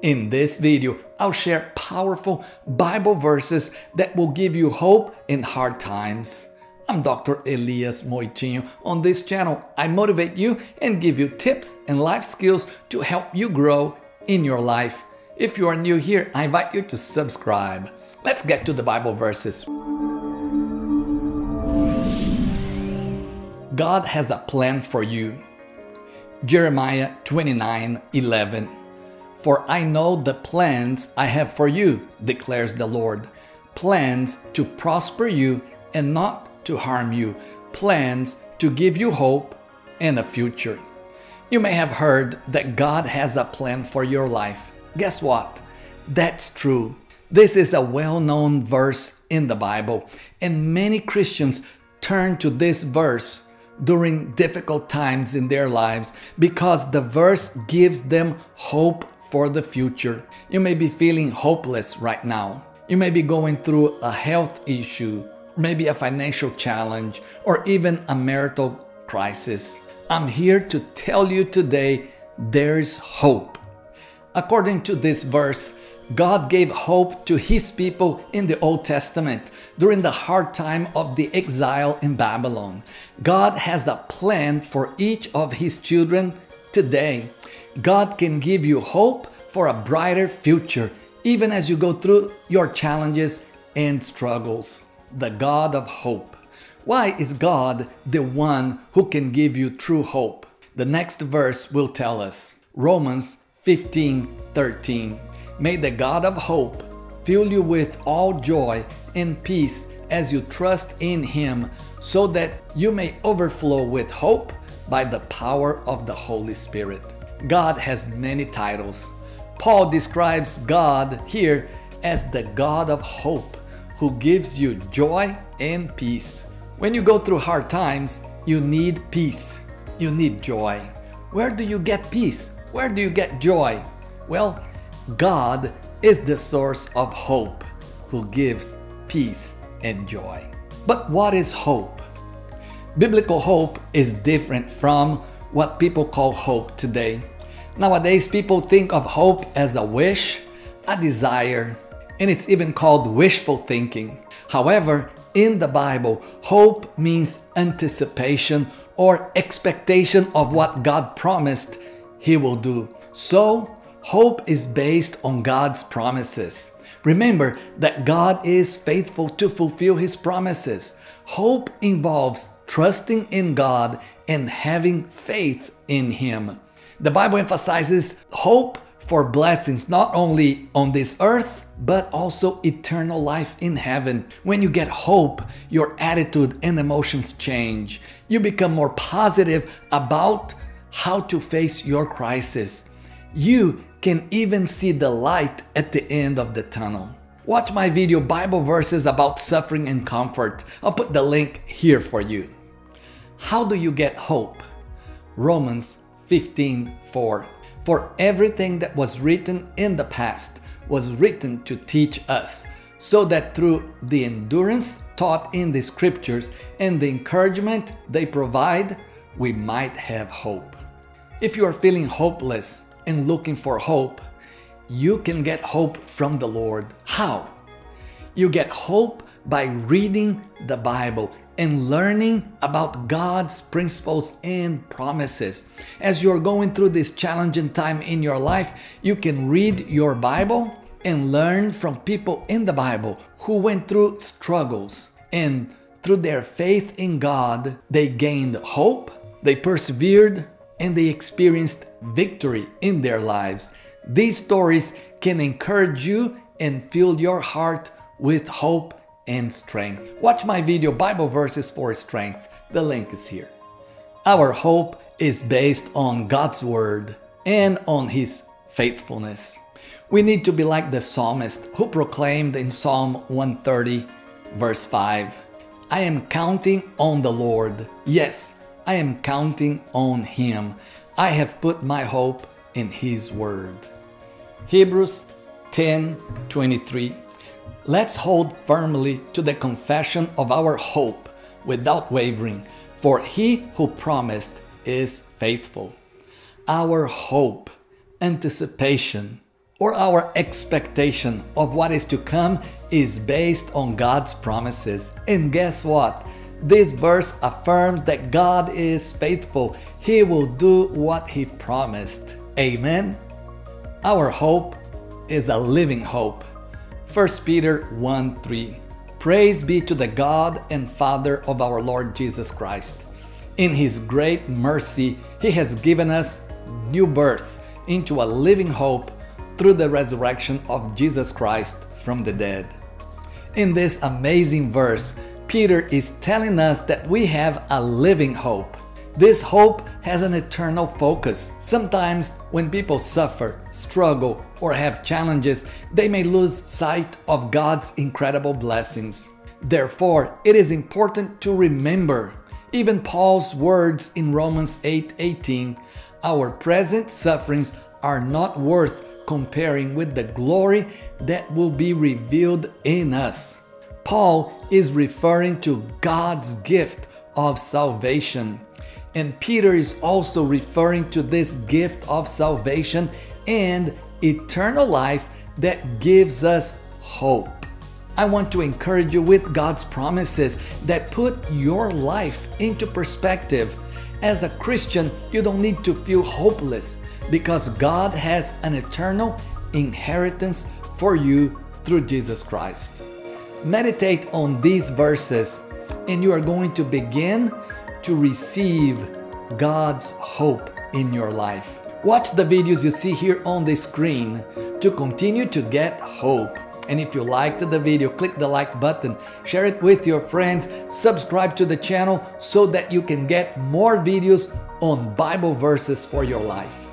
In this video, I'll share powerful Bible verses that will give you hope in hard times. I'm Dr. Elias Moitinho. On this channel, I motivate you and give you tips and life skills to help you grow in your life. If you are new here, I invite you to subscribe. Let's get to the Bible verses. God has a plan for you. Jeremiah 29 11. For I know the plans I have for you, declares the Lord plans to prosper you and not to harm you, plans to give you hope and a future. You may have heard that God has a plan for your life. Guess what? That's true. This is a well known verse in the Bible, and many Christians turn to this verse during difficult times in their lives because the verse gives them hope for the future. You may be feeling hopeless right now. You may be going through a health issue, maybe a financial challenge, or even a marital crisis. I'm here to tell you today there's hope. According to this verse, God gave hope to his people in the Old Testament during the hard time of the exile in Babylon. God has a plan for each of his children today. God can give you hope for a brighter future, even as you go through your challenges and struggles. The God of hope. Why is God the one who can give you true hope? The next verse will tell us. Romans 15 13. May the God of hope fill you with all joy and peace as you trust in Him, so that you may overflow with hope by the power of the Holy Spirit. God has many titles. Paul describes God here as the God of hope who gives you joy and peace. When you go through hard times, you need peace. You need joy. Where do you get peace? Where do you get joy? Well, God is the source of hope who gives peace and joy. But what is hope? Biblical hope is different from what people call hope today. Nowadays, people think of hope as a wish, a desire, and it's even called wishful thinking. However, in the Bible, hope means anticipation or expectation of what God promised He will do. So, hope is based on God's promises. Remember that God is faithful to fulfill His promises. Hope involves trusting in God and having faith in Him. The Bible emphasizes hope for blessings not only on this earth, but also eternal life in heaven. When you get hope, your attitude and emotions change. You become more positive about how to face your crisis. You can even see the light at the end of the tunnel. Watch my video Bible verses about suffering and comfort. I'll put the link here for you. How do you get hope? Romans 15:4 For everything that was written in the past was written to teach us, so that through the endurance taught in the scriptures and the encouragement they provide, we might have hope. If you are feeling hopeless and looking for hope, you can get hope from the Lord. How? You get hope by reading the Bible and learning about God's principles and promises. As you're going through this challenging time in your life, you can read your Bible and learn from people in the Bible who went through struggles and through their faith in God, they gained hope, they persevered, and they experienced victory in their lives. These stories can encourage you and fill your heart with hope and strength. Watch my video Bible verses for strength. The link is here. Our hope is based on God's word and on his faithfulness. We need to be like the psalmist who proclaimed in Psalm 130 verse 5, I am counting on the Lord. Yes, I am counting on him. I have put my hope in his word. Hebrews 10:23 Let's hold firmly to the confession of our hope without wavering, for he who promised is faithful. Our hope, anticipation, or our expectation of what is to come is based on God's promises. And guess what? This verse affirms that God is faithful. He will do what He promised. Amen. Our hope is a living hope. 1 Peter 1 3. Praise be to the God and Father of our Lord Jesus Christ. In His great mercy, He has given us new birth into a living hope through the resurrection of Jesus Christ from the dead. In this amazing verse, Peter is telling us that we have a living hope. This hope has an eternal focus. Sometimes, when people suffer, struggle, or have challenges, they may lose sight of God's incredible blessings. Therefore, it is important to remember even Paul's words in Romans 8:18, 8, our present sufferings are not worth comparing with the glory that will be revealed in us. Paul is referring to God's gift of salvation. And Peter is also referring to this gift of salvation and eternal life that gives us hope. I want to encourage you with God's promises that put your life into perspective. As a Christian, you don't need to feel hopeless because God has an eternal inheritance for you through Jesus Christ. Meditate on these verses, and you are going to begin to receive God's hope in your life. Watch the videos you see here on the screen to continue to get hope. And if you liked the video, click the like button, share it with your friends, subscribe to the channel so that you can get more videos on Bible verses for your life.